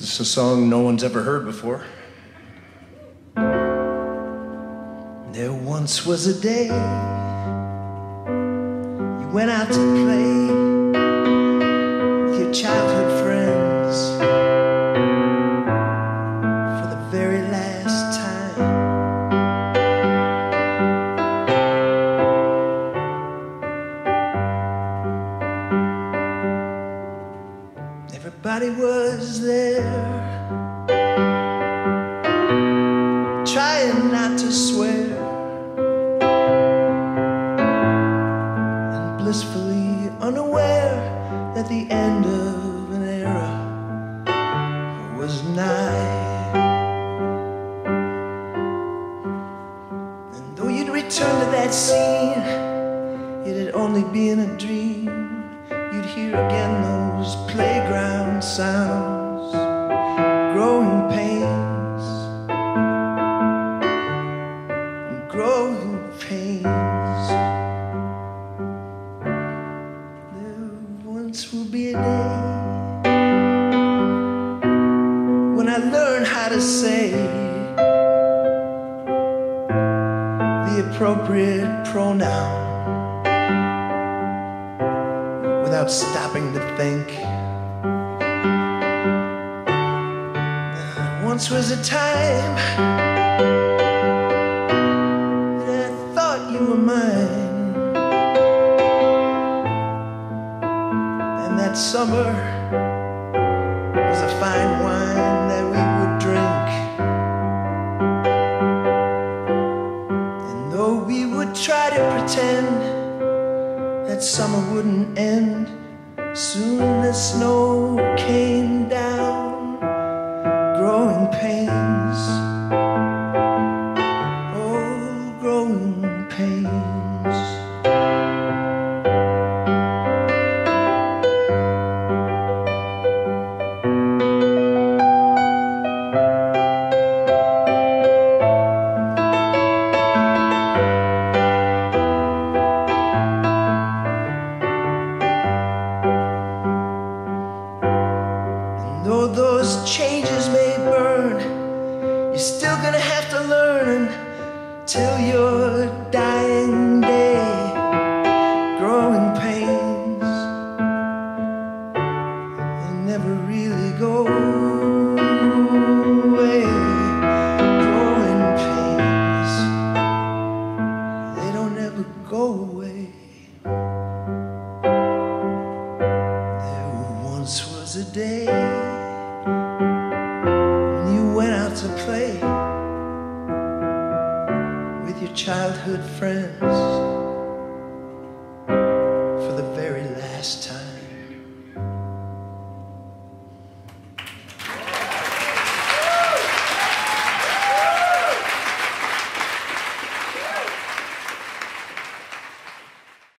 It's a song no one's ever heard before. There once was a day you went out to play with your childhood Everybody was there. trying not to swear and blissfully unaware that the end of an era was nigh. And though you'd return to that scene, it had only been a dream. You'd hear again those playground sounds, growing pains. growing pains. There once will be a day when I learn how to say the appropriate pronoun without stopping to think. Once was a time that I thought you were mine. And that summer was a fine wine that summer wouldn't end, soon the snow came down, growing pains. Oh, growing pains. Changes may burn, you're still gonna have to learn till your dying day. Growing pains, they never really go away. Growing pains, they don't ever go away. There once was a day to play with your childhood friends for the very last time.